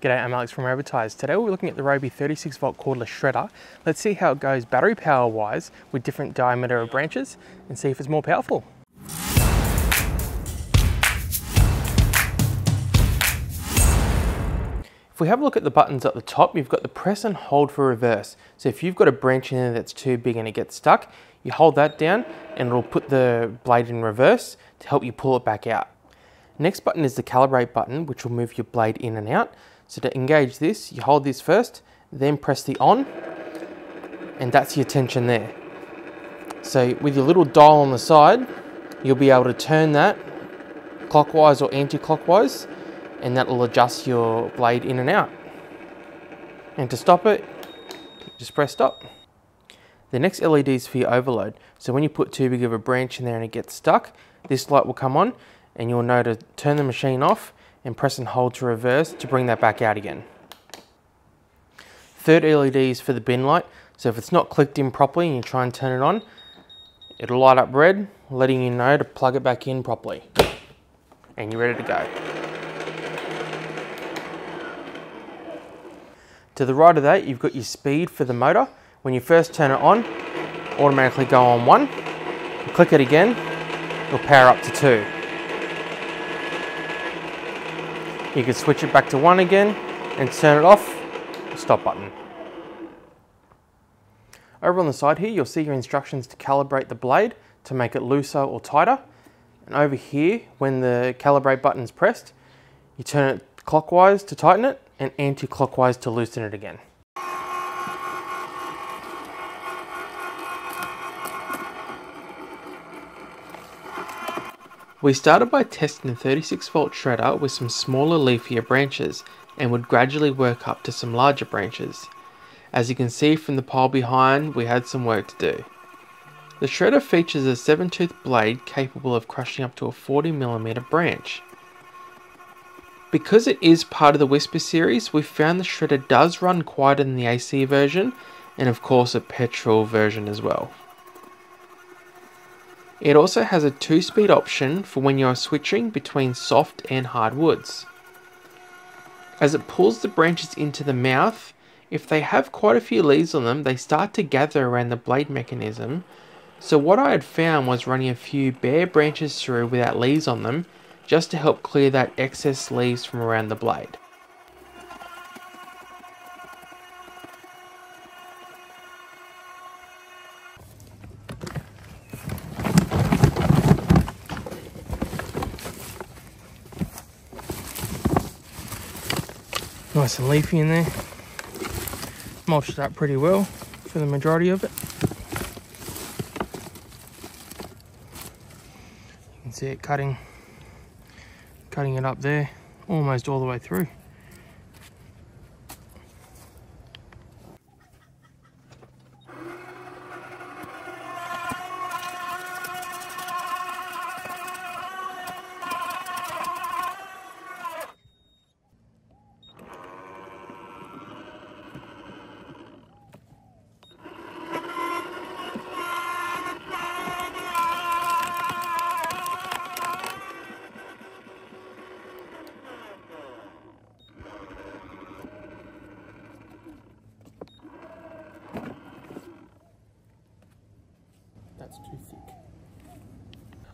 G'day, I'm Alex from Ryobitized. Today we're looking at the Ryobi 36 volt cordless shredder. Let's see how it goes battery power wise with different diameter of branches and see if it's more powerful. If we have a look at the buttons at the top, you've got the press and hold for reverse. So if you've got a branch in there that's too big and it gets stuck, you hold that down and it'll put the blade in reverse to help you pull it back out. Next button is the calibrate button, which will move your blade in and out. So to engage this, you hold this first, then press the on, and that's your tension there. So with your little dial on the side, you'll be able to turn that clockwise or anti-clockwise, and that will adjust your blade in and out. And to stop it, just press stop. The next LED is for your overload. So when you put too big of a branch in there and it gets stuck, this light will come on and you'll know to turn the machine off and press and hold to reverse to bring that back out again. Third LED is for the bin light. So if it's not clicked in properly and you try and turn it on, it'll light up red, letting you know to plug it back in properly. And you're ready to go. To the right of that, you've got your speed for the motor. When you first turn it on, automatically go on one. You click it again, it'll power up to two. You can switch it back to one again and turn it off, stop button. Over on the side here, you'll see your instructions to calibrate the blade to make it looser or tighter. And over here, when the calibrate button is pressed, you turn it clockwise to tighten it and anti-clockwise to loosen it again. We started by testing the 36 volt shredder with some smaller leafier branches and would gradually work up to some larger branches. As you can see from the pile behind, we had some work to do. The shredder features a 7 tooth blade capable of crushing up to a 40mm branch. Because it is part of the Whisper series, we found the shredder does run quieter than the AC version, and of course a petrol version as well. It also has a 2-speed option for when you are switching between soft and hard woods. As it pulls the branches into the mouth, if they have quite a few leaves on them, they start to gather around the blade mechanism. So what I had found was running a few bare branches through without leaves on them, just to help clear that excess leaves from around the blade. Nice and leafy in there. Mulched up pretty well for the majority of it. You can see it cutting, cutting it up there, almost all the way through.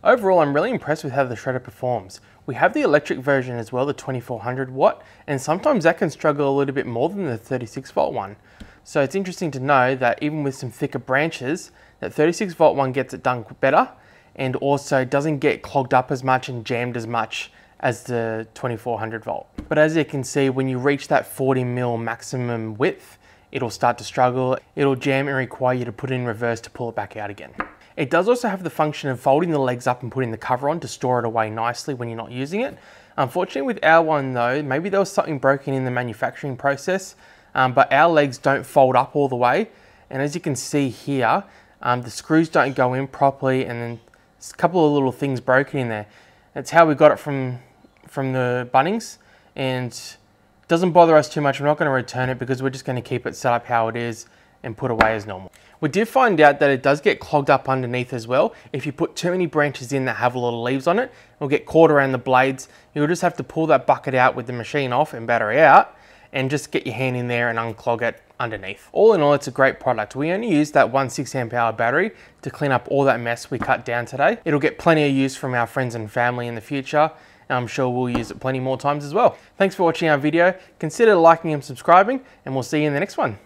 Overall, I'm really impressed with how the shredder performs. We have the electric version as well, the 2400 watt, and sometimes that can struggle a little bit more than the 36 volt one. So it's interesting to know that even with some thicker branches, that 36 volt one gets it done better and also doesn't get clogged up as much and jammed as much as the 2400 volt. But as you can see, when you reach that 40 mil maximum width, it'll start to struggle. It'll jam and require you to put it in reverse to pull it back out again. It does also have the function of folding the legs up and putting the cover on to store it away nicely when you're not using it. Unfortunately with our one though, maybe there was something broken in the manufacturing process, um, but our legs don't fold up all the way. And as you can see here, um, the screws don't go in properly and then there's a couple of little things broken in there. That's how we got it from, from the Bunnings and doesn't bother us too much. We're not going to return it because we're just going to keep it set up how it is and put away as normal. We did find out that it does get clogged up underneath as well. If you put too many branches in that have a lot of leaves on it, it'll get caught around the blades. You'll just have to pull that bucket out with the machine off and battery out and just get your hand in there and unclog it underneath. All in all, it's a great product. We only use that one 6 amp hour battery to clean up all that mess we cut down today. It'll get plenty of use from our friends and family in the future. And I'm sure we'll use it plenty more times as well. Thanks for watching our video. Consider liking and subscribing, and we'll see you in the next one.